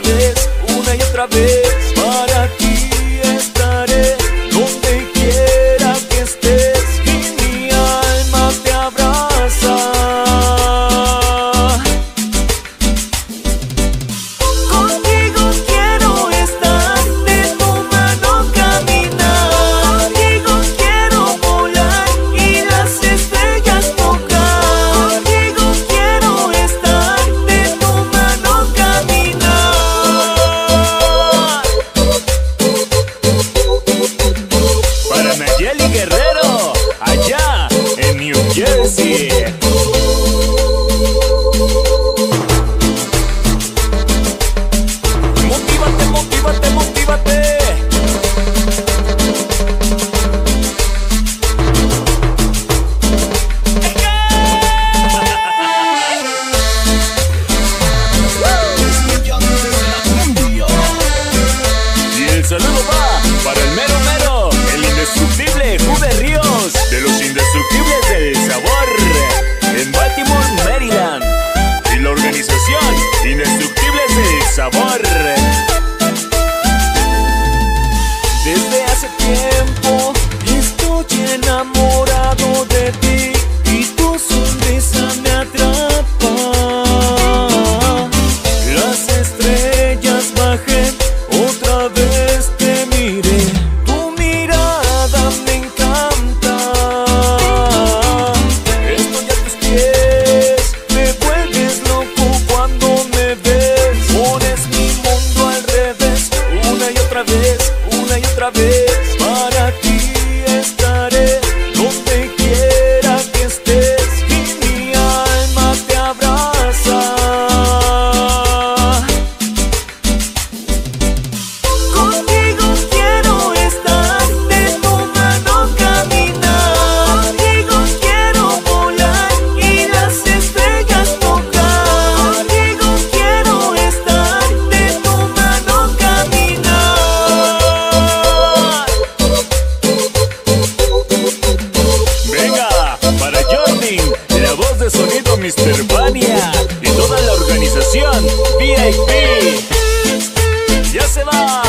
vez, uma e outra vez. Nayeli Guerrero. Desde hace tiempo estoy enamorado de ti y tu sonrisa me primeira Mr. Y toda la organización VIP. ¡Ya se va!